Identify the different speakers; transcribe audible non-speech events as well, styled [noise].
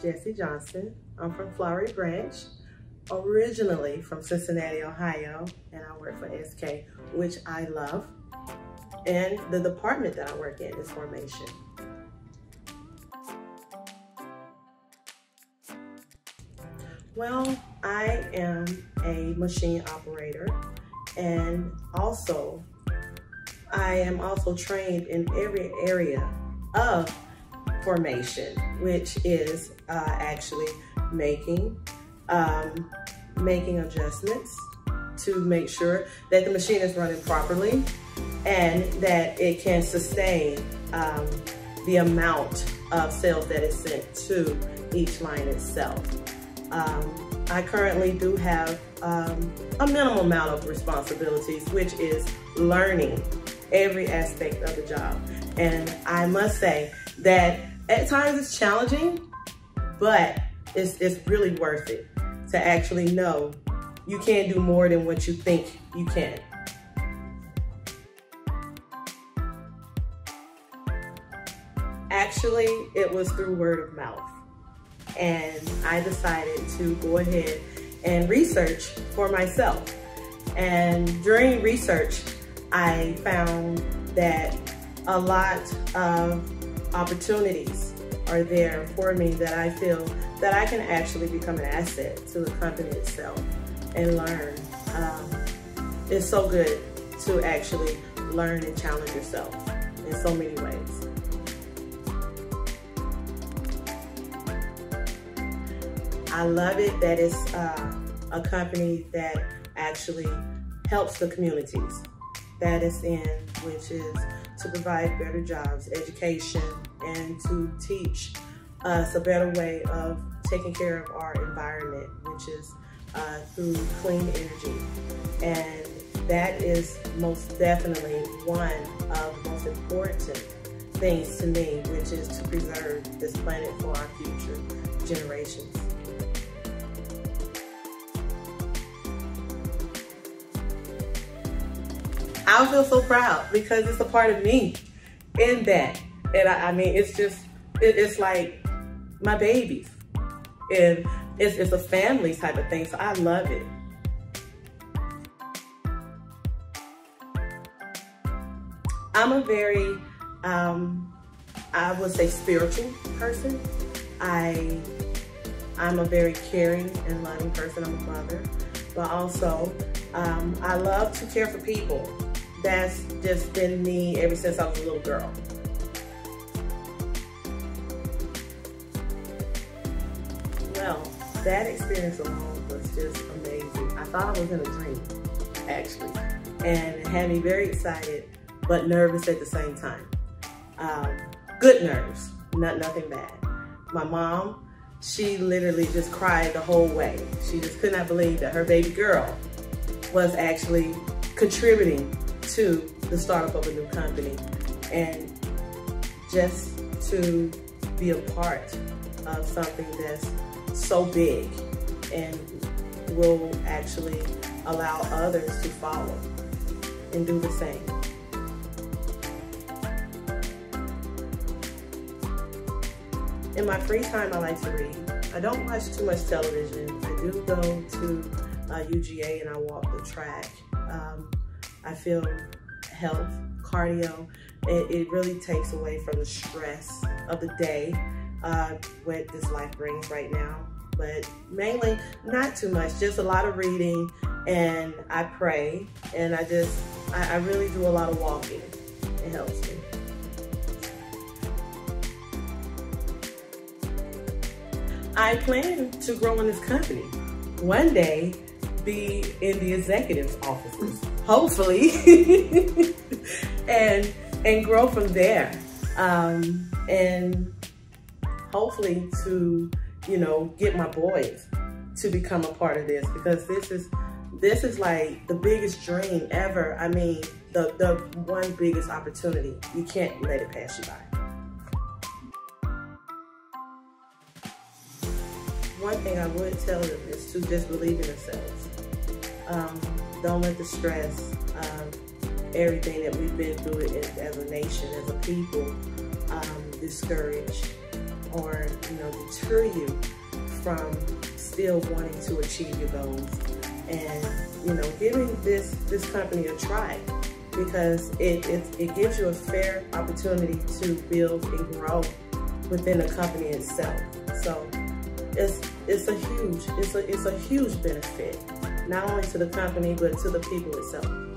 Speaker 1: Jessie Johnson. I'm from Flowery Branch, originally from Cincinnati, Ohio, and I work for SK, which I love. And the department that I work in is formation. Well, I am a machine operator and also I am also trained in every area of formation, which is uh, actually making, um, making adjustments to make sure that the machine is running properly and that it can sustain um, the amount of cells that is sent to each line itself. Um, I currently do have um, a minimal amount of responsibilities, which is learning every aspect of the job. And I must say that at times it's challenging, but it's, it's really worth it to actually know you can't do more than what you think you can. Actually, it was through word of mouth and I decided to go ahead and research for myself. And during research, I found that a lot of opportunities are there for me that I feel that I can actually become an asset to the company itself and learn. Um, it's so good to actually learn and challenge yourself in so many ways. I love it that it's uh, a company that actually helps the communities that it's in, which is to provide better jobs, education, and to teach us a better way of taking care of our environment, which is uh, through clean energy. And that is most definitely one of the most important things to me, which is to preserve this planet for our future generations. I feel so proud because it's a part of me in that. And I, I mean, it's just, it, it's like my babies. And it's, it's a family type of thing, so I love it. I'm a very, um, I would say spiritual person. I, I'm a very caring and loving person. I'm a mother, but also um, I love to care for people that's just been me ever since I was a little girl. Well, that experience alone was just amazing. I thought I was in a dream, actually, and had me very excited, but nervous at the same time. Um, good nerves, not nothing bad. My mom, she literally just cried the whole way. She just could not believe that her baby girl was actually contributing to the startup of a new company and just to be a part of something that's so big and will actually allow others to follow and do the same. In my free time, I like to read. I don't watch too much television. I do go to uh, UGA and I walk the track. I feel health, cardio, it, it, really takes away from the stress of the day, uh, what this life brings right now. But mainly, not too much, just a lot of reading, and I pray, and I just, I, I really do a lot of walking. It helps me. I plan to grow in this company. One day, be in the executive's offices, hopefully, [laughs] and and grow from there. Um, and hopefully to, you know, get my boys to become a part of this because this is this is like the biggest dream ever. I mean, the, the one biggest opportunity. You can't let it pass you by. One thing I would tell them is to just believe in themselves. Um, don't let the stress of everything that we've been through as a nation, as a people, um, discourage or you know deter you from still wanting to achieve your goals. And you know, giving this this company a try because it, it, it gives you a fair opportunity to build and grow within the company itself. So it's it's a huge it's a it's a huge benefit not only to the company but to the people itself.